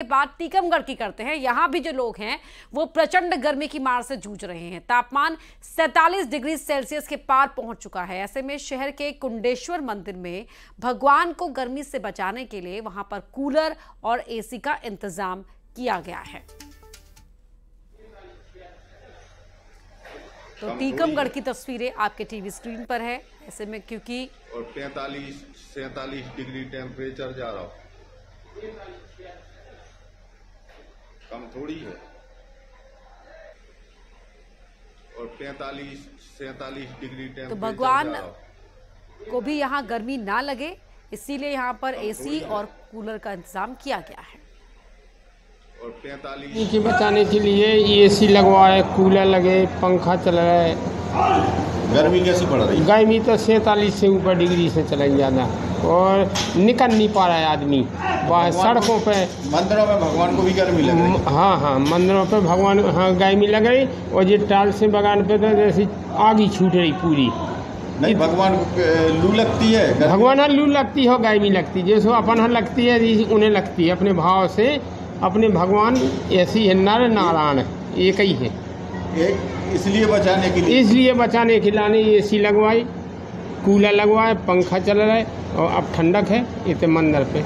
बाद टीकमगढ़ की करते हैं। यहाँ भी जो लोग हैं वो प्रचंड गर्मी की मार से जूझ रहे हैं। तापमान 47 डिग्री सेल्सियस के पार पहुँच चुका है। ऐसे में शहर के कुंडेश्वर मंदिर में भगवान को गर्मी से बचाने के लिए वहाँ पर कूलर और एसी का इंतज़ाम किया गया है। तो टीकमगढ़ की तस्वीरें आपके टीवी स्क्रीन पर है। ऐसे में क्योंकि और पैंतालीस सैतालीस डिग्री टेम्परेचर जा रहा कम थोड़ी है। और पैंतालीस सैतालीस डिग्री तो भगवान। को भी यहाँ गर्मी ना लगे इसीलिए यहाँ पर एसी और कूलर का इंतज़ाम किया गया है। और पैंतालीस बचाने के लिए एसी लगवाए कूलर लगे पंखा चल रहा है गर्मी कैसी पड़ रही गर्मी तो सैंतालीस से ऊपर डिग्री से चला ज़्यादा। और निकल नहीं पा रहा है आदमी। बाहर सड़कों पे मंदिरों में भगवान को भी गर्मी लग रही हाँ। हाँ मंदिरों पे भगवान हाँ गर्मी लग रही। और ये टाल से बगान पे तो जैसे आग ही छूट रही पूरी। नहीं भगवान को लू लगती है भगवान लू लगती हो गर्मी लगती। है जैसे अपन यहाँ लगती है उन्हें लगती है। अपने भाव से अपने भगवान ऐसी है नर नारायण एक ही है। इसलिए बचाने के लिए। इसलिए बचाने के लाने ए सी लगवाई, कूलर लगवाए, पंखा चल रहा है, और अब ठंडक है इतने मंदिर पे।